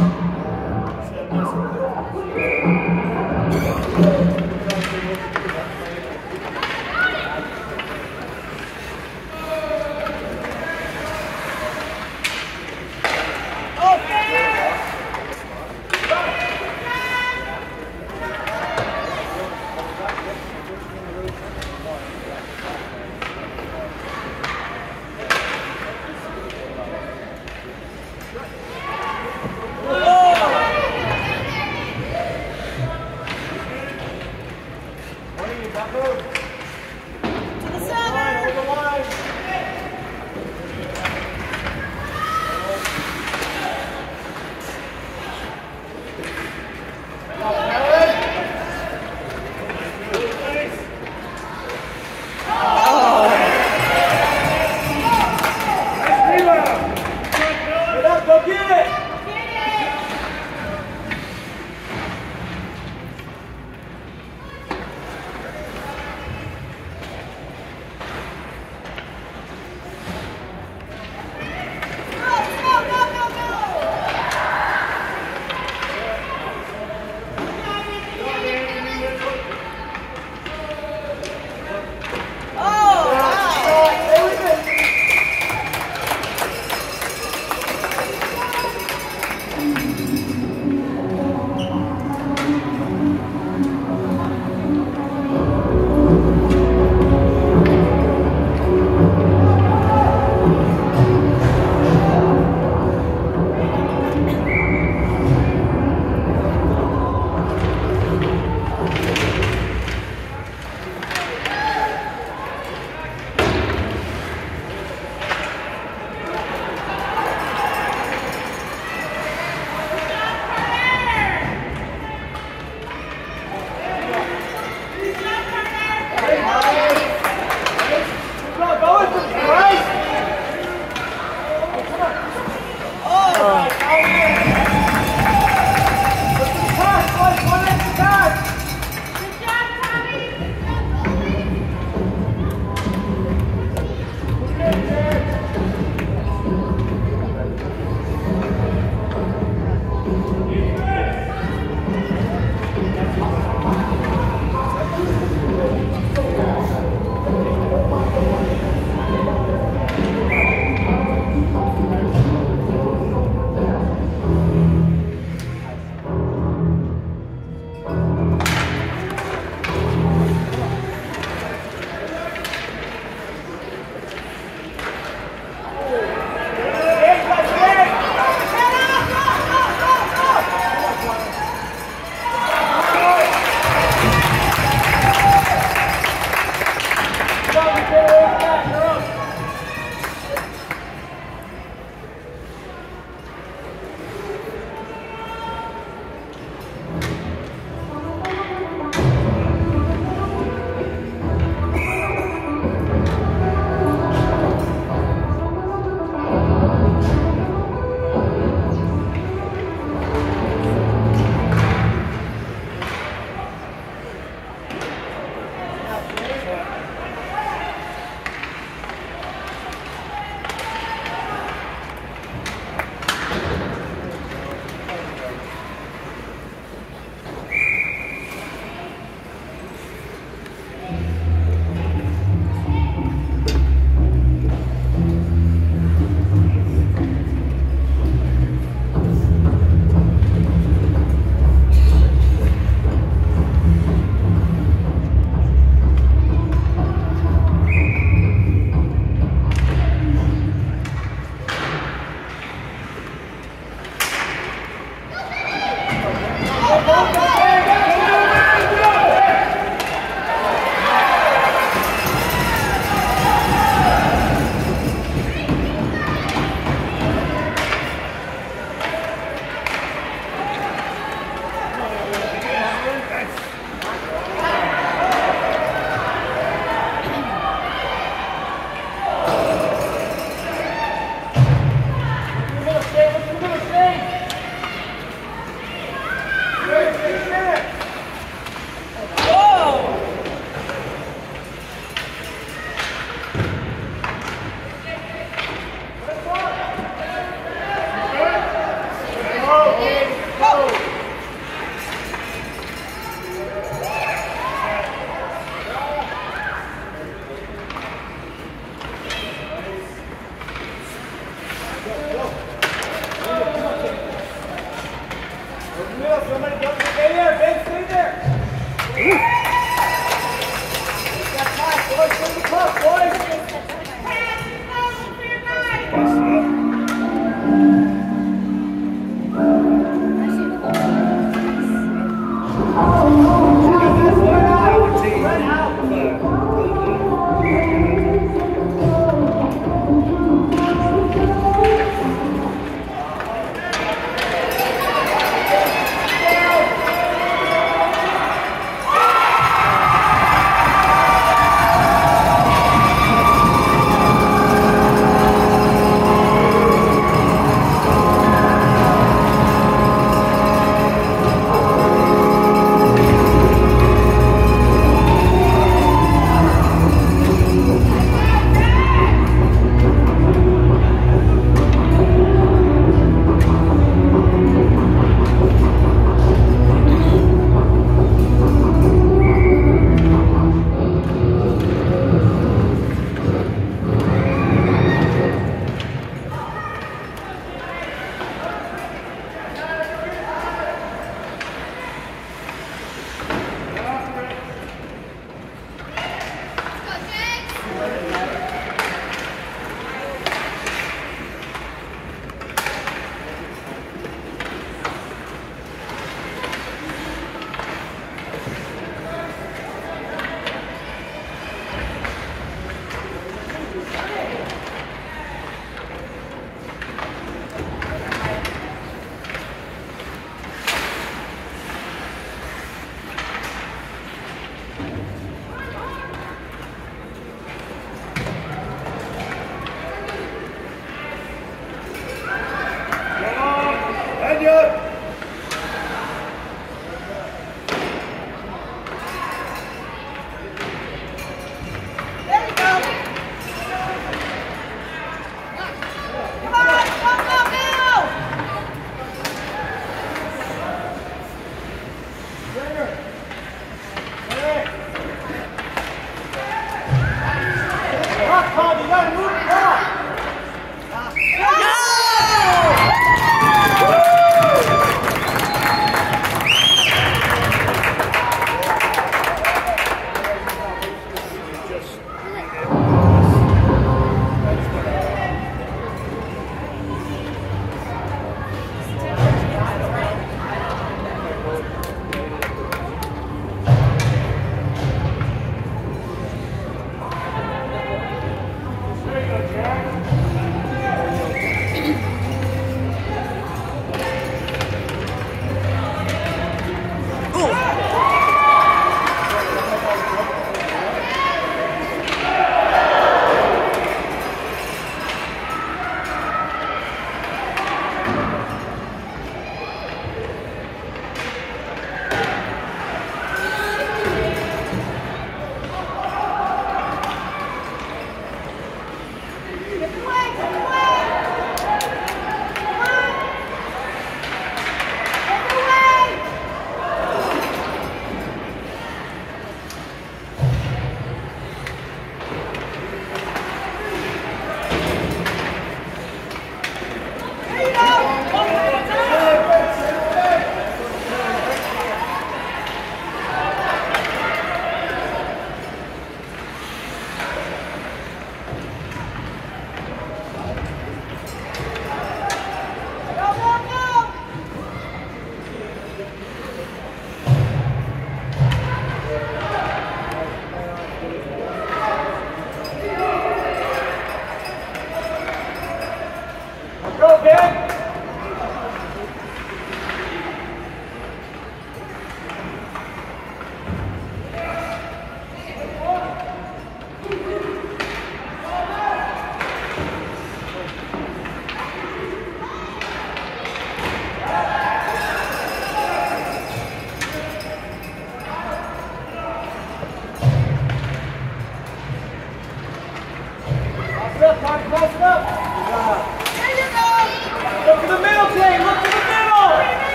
Oh!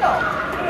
手。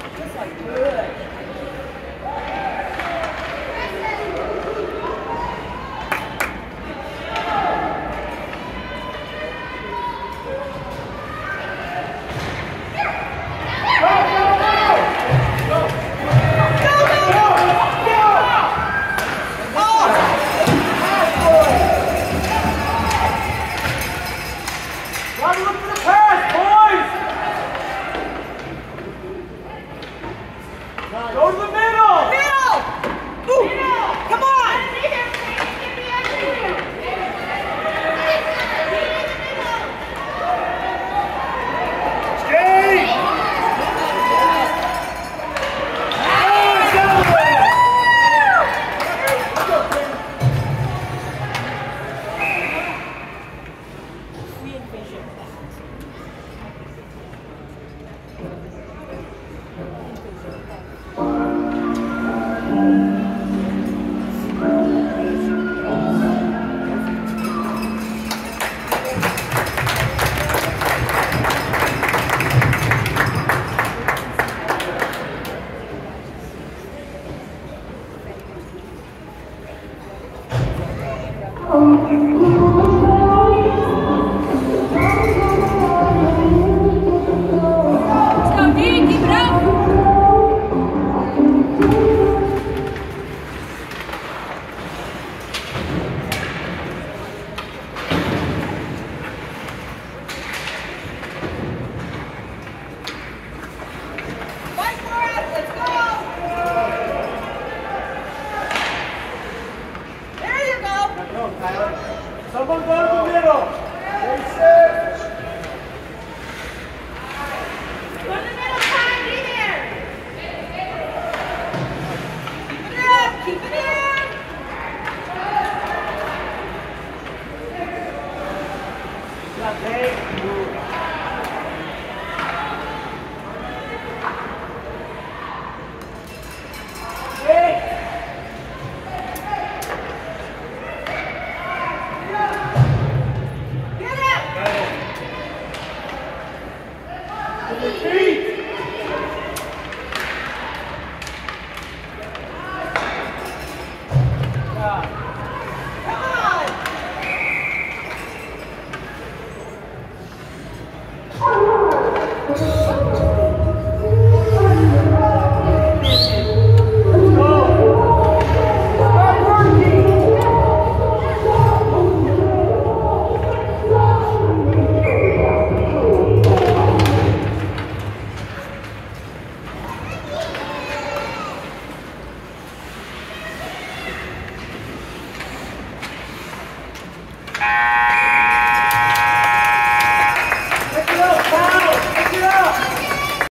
This like good.